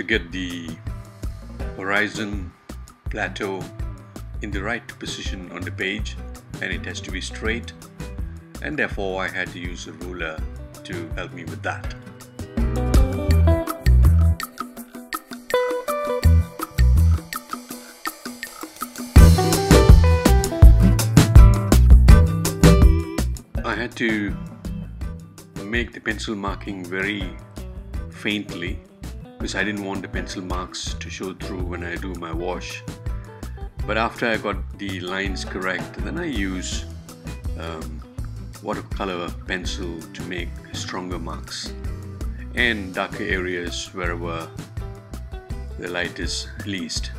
to get the horizon plateau in the right position on the page and it has to be straight and therefore I had to use a ruler to help me with that. I had to make the pencil marking very faintly because I didn't want the pencil marks to show through when I do my wash. But after I got the lines correct, then I use um, watercolor pencil to make stronger marks and darker areas wherever the light is least.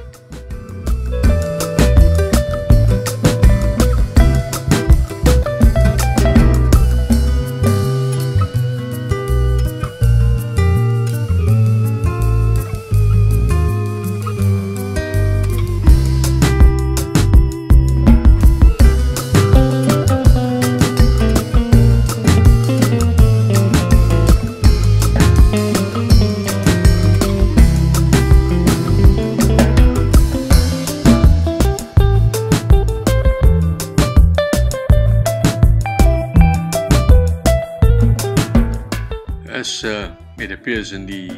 As uh, it appears in the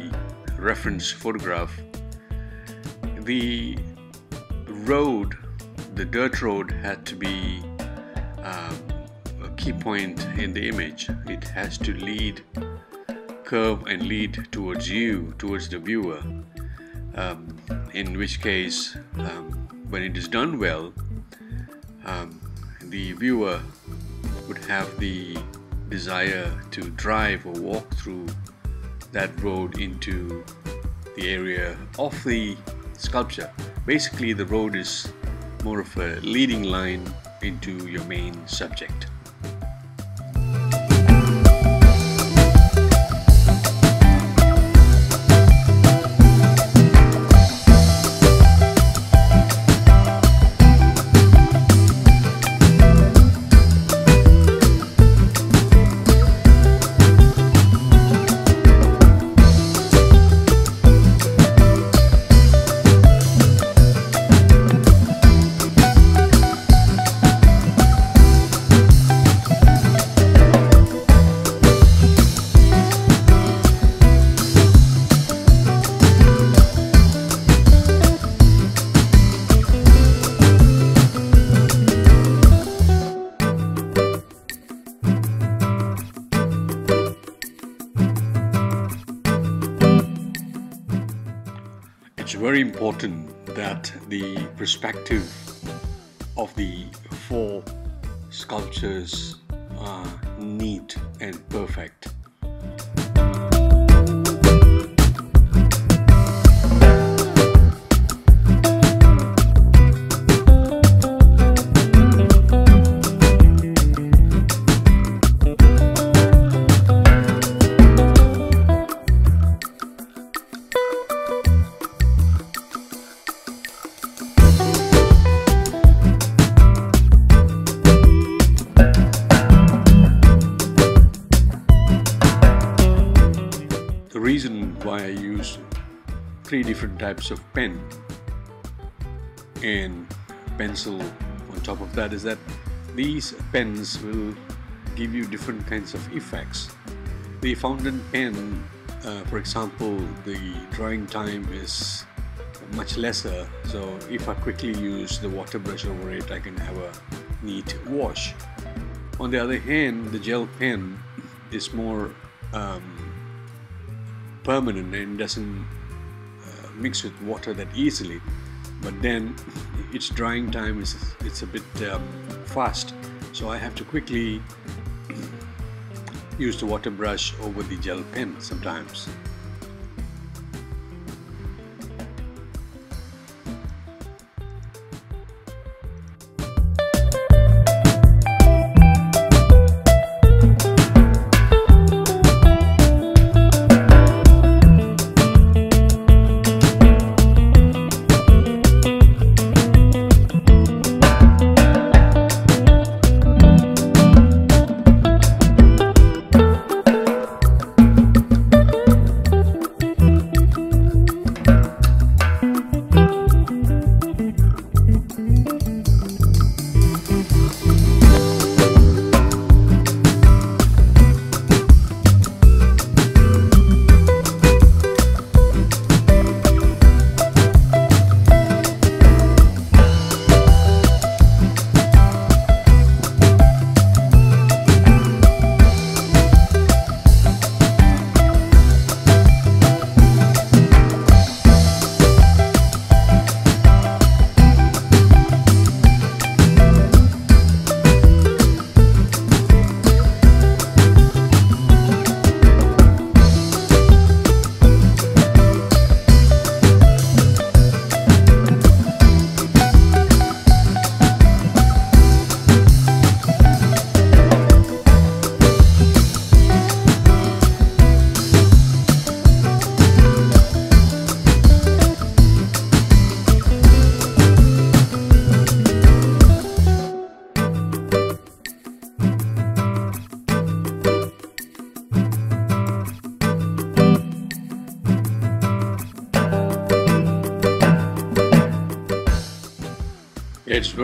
reference photograph, the road, the dirt road, had to be um, a key point in the image. It has to lead, curve, and lead towards you, towards the viewer. Um, in which case, um, when it is done well, um, the viewer would have the desire to drive or walk through that road into the area of the sculpture. Basically, the road is more of a leading line into your main subject. Very important that the perspective of the four sculptures are neat and perfect. Why I use three different types of pen and pencil on top of that is that these pens will give you different kinds of effects. The fountain pen, uh, for example, the drying time is much lesser so if I quickly use the water brush over it I can have a neat wash. On the other hand the gel pen is more um, permanent and doesn't uh, mix with water that easily. But then its drying time is it's a bit um, fast. So I have to quickly use the water brush over the gel pen sometimes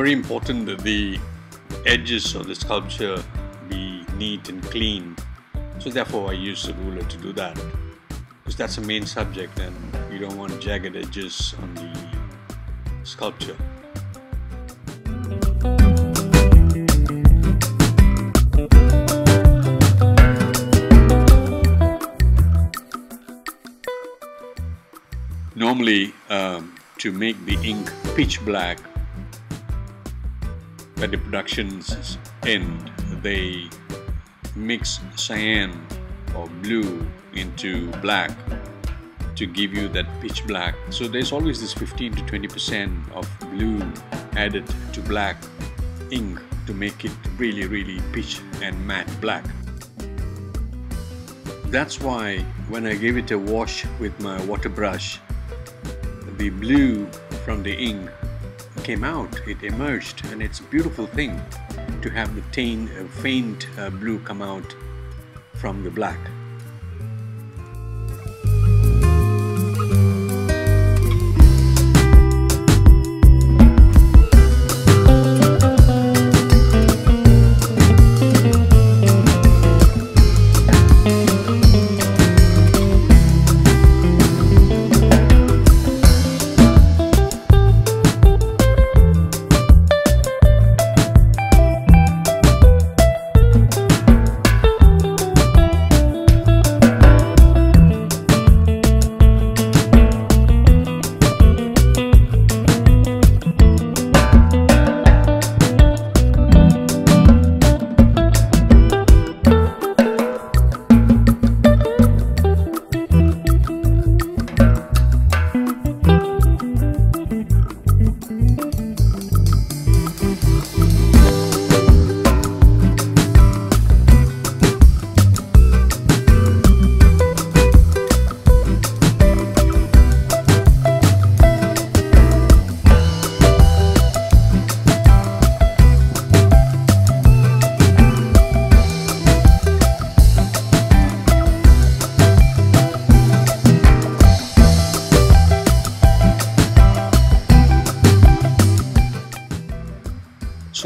very important that the edges of the sculpture be neat and clean. So therefore I use the ruler to do that. Because that's the main subject and you don't want jagged edges on the sculpture. Normally, um, to make the ink pitch black, at the production's end, they mix cyan or blue into black to give you that pitch black. So there's always this 15 to 20% of blue added to black ink to make it really, really pitch and matte black. That's why when I gave it a wash with my water brush, the blue from the ink came out, it emerged, and it's a beautiful thing to have the uh, faint uh, blue come out from the black.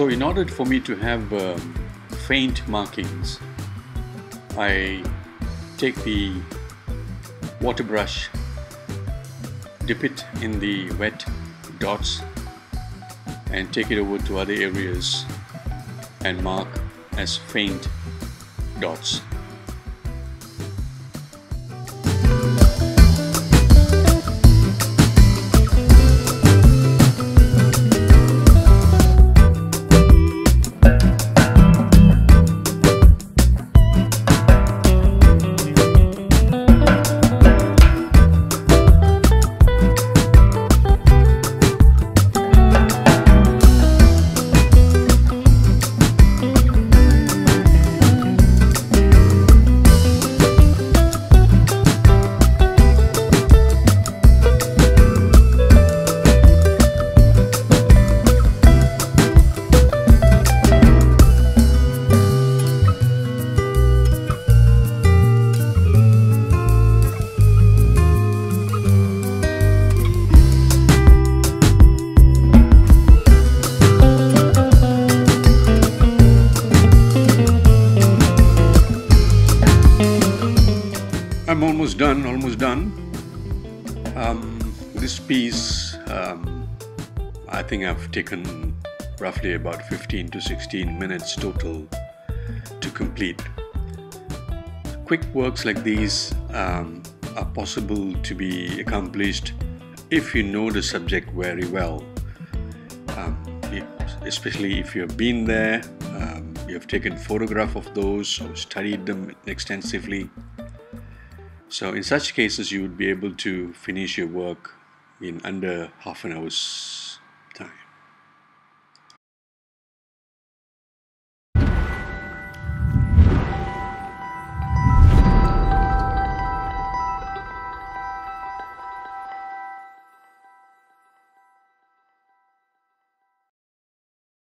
So in order for me to have um, faint markings, I take the water brush, dip it in the wet dots and take it over to other areas and mark as faint dots. This piece, um, I think I've taken roughly about 15 to 16 minutes total to complete. Quick works like these um, are possible to be accomplished if you know the subject very well. Um, especially if you've been there, um, you have taken photograph of those or studied them extensively so in such cases, you would be able to finish your work in under half an hour's